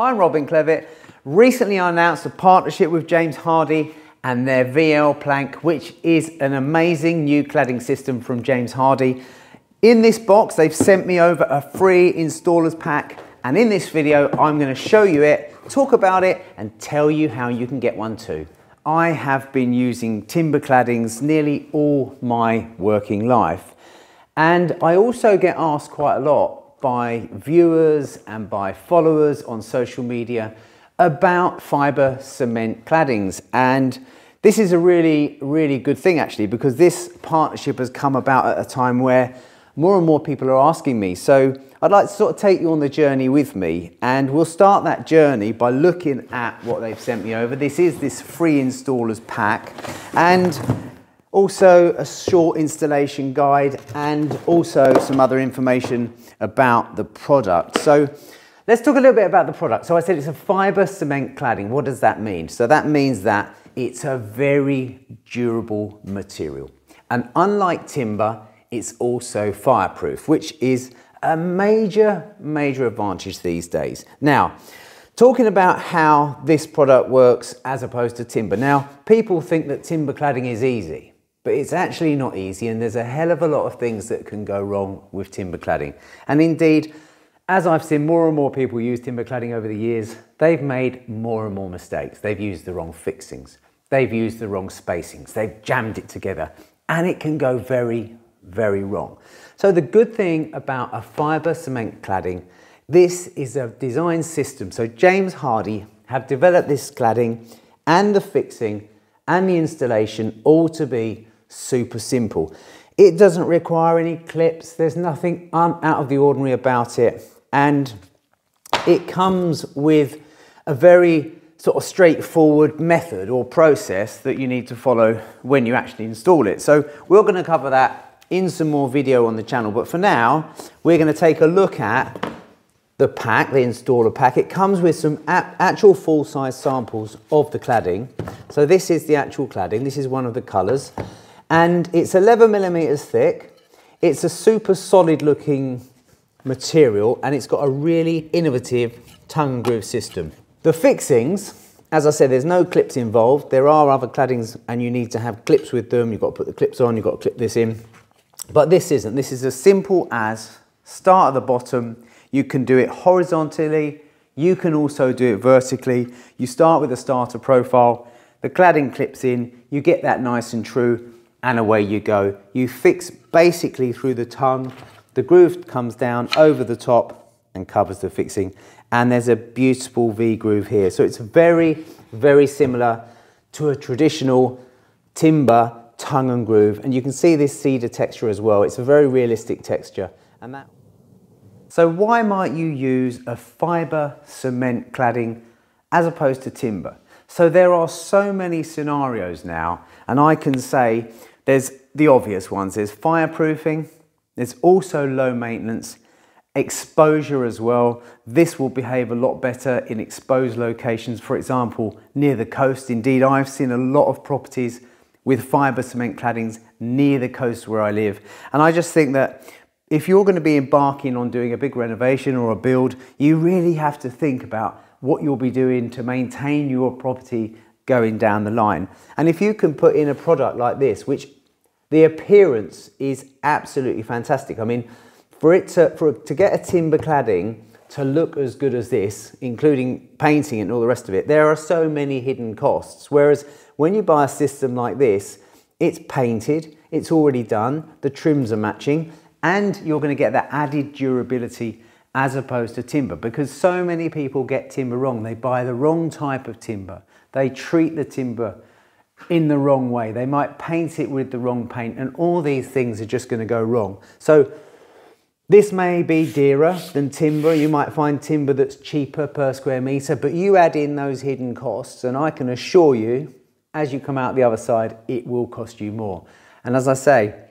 I'm Robin Clevett. Recently I announced a partnership with James Hardie and their VL Plank, which is an amazing new cladding system from James Hardie. In this box, they've sent me over a free installer's pack. And in this video, I'm gonna show you it, talk about it, and tell you how you can get one too. I have been using timber claddings nearly all my working life. And I also get asked quite a lot by viewers and by followers on social media about fibre cement claddings. And this is a really, really good thing actually, because this partnership has come about at a time where more and more people are asking me. So I'd like to sort of take you on the journey with me and we'll start that journey by looking at what they've sent me over. This is this free installers pack and also a short installation guide and also some other information about the product. So let's talk a little bit about the product. So I said it's a fiber cement cladding. What does that mean? So that means that it's a very durable material. And unlike timber, it's also fireproof, which is a major, major advantage these days. Now, talking about how this product works as opposed to timber. Now, people think that timber cladding is easy but it's actually not easy and there's a hell of a lot of things that can go wrong with timber cladding. And indeed, as I've seen more and more people use timber cladding over the years, they've made more and more mistakes. They've used the wrong fixings. They've used the wrong spacings. They've jammed it together and it can go very, very wrong. So the good thing about a fibre cement cladding, this is a design system. So James Hardie have developed this cladding and the fixing and the installation all to be super simple. It doesn't require any clips. There's nothing out of the ordinary about it. And it comes with a very sort of straightforward method or process that you need to follow when you actually install it. So we're going to cover that in some more video on the channel. But for now, we're going to take a look at the pack, the installer pack. It comes with some actual full-size samples of the cladding. So this is the actual cladding. This is one of the colours and it's 11 millimeters thick. It's a super solid looking material and it's got a really innovative tongue groove system. The fixings, as I said, there's no clips involved. There are other claddings and you need to have clips with them. You've got to put the clips on, you've got to clip this in. But this isn't. This is as simple as start at the bottom. You can do it horizontally. You can also do it vertically. You start with a starter profile. The cladding clips in. You get that nice and true and away you go. You fix basically through the tongue, the groove comes down over the top and covers the fixing. And there's a beautiful V groove here. So it's very, very similar to a traditional timber tongue and groove. And you can see this cedar texture as well. It's a very realistic texture. And that. So why might you use a fiber cement cladding as opposed to timber? So there are so many scenarios now, and I can say there's the obvious ones. There's fireproofing, there's also low maintenance, exposure as well. This will behave a lot better in exposed locations, for example, near the coast. Indeed, I've seen a lot of properties with fibre cement claddings near the coast where I live. And I just think that if you're going to be embarking on doing a big renovation or a build, you really have to think about what you'll be doing to maintain your property going down the line. And if you can put in a product like this, which the appearance is absolutely fantastic. I mean, for it to, for, to get a timber cladding to look as good as this, including painting and all the rest of it, there are so many hidden costs. Whereas when you buy a system like this, it's painted, it's already done, the trims are matching, and you're going to get that added durability as opposed to timber because so many people get timber wrong. They buy the wrong type of timber. They treat the timber in the wrong way. They might paint it with the wrong paint and all these things are just going to go wrong. So this may be dearer than timber. You might find timber that's cheaper per square metre, but you add in those hidden costs and I can assure you, as you come out the other side, it will cost you more. And as I say,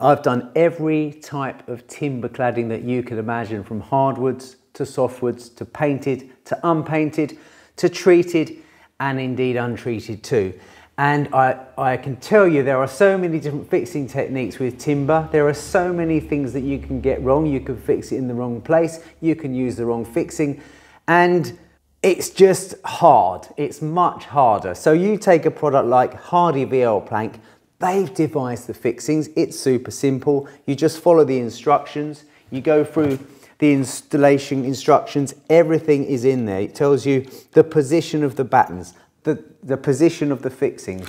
I've done every type of timber cladding that you could imagine from hardwoods to softwoods to painted to unpainted to treated and indeed untreated too. And I, I can tell you there are so many different fixing techniques with timber. There are so many things that you can get wrong. You can fix it in the wrong place. You can use the wrong fixing. And it's just hard. It's much harder. So you take a product like Hardie VL Plank, they've devised the fixings. It's super simple. You just follow the instructions. You go through the installation instructions. Everything is in there. It tells you the position of the battens, the, the position of the fixings.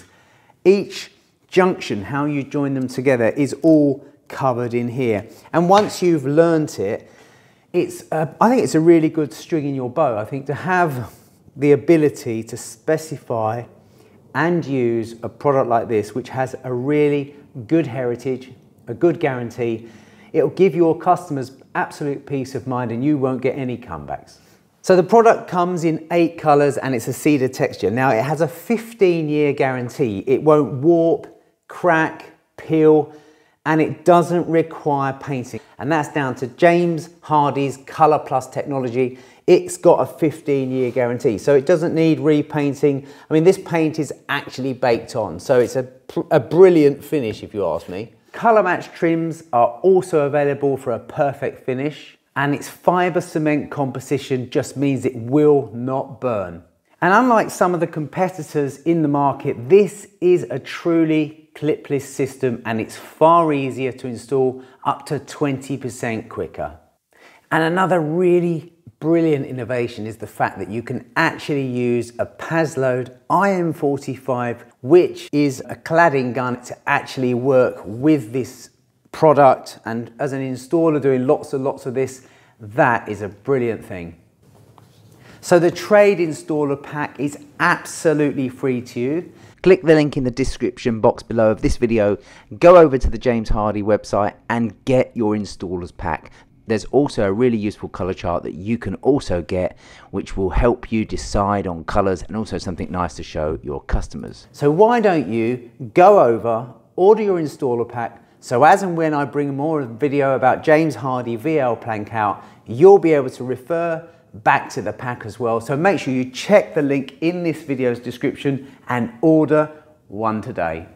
Each junction, how you join them together is all covered in here. And once you've learnt it, it's, uh, I think it's a really good string in your bow. I think to have the ability to specify and use a product like this, which has a really good heritage, a good guarantee, it'll give your customers absolute peace of mind and you won't get any comebacks. So the product comes in eight colors and it's a cedar texture. Now it has a 15 year guarantee. It won't warp, crack, peel, and it doesn't require painting. And that's down to James Hardie's Color Plus technology. It's got a 15 year guarantee, so it doesn't need repainting. I mean, this paint is actually baked on, so it's a, a brilliant finish if you ask me. Color match trims are also available for a perfect finish, and its fiber cement composition just means it will not burn. And unlike some of the competitors in the market, this is a truly clipless system and it's far easier to install up to 20% quicker. And another really brilliant innovation is the fact that you can actually use a Paslode IM45 which is a cladding gun to actually work with this product and as an installer doing lots and lots of this that is a brilliant thing. So the trade installer pack is absolutely free to you click the link in the description box below of this video, go over to the James Hardie website and get your installers pack. There's also a really useful color chart that you can also get, which will help you decide on colors and also something nice to show your customers. So why don't you go over, order your installer pack, so as and when I bring more video about James Hardie VL Plank out, you'll be able to refer back to the pack as well. So make sure you check the link in this video's description and order one today.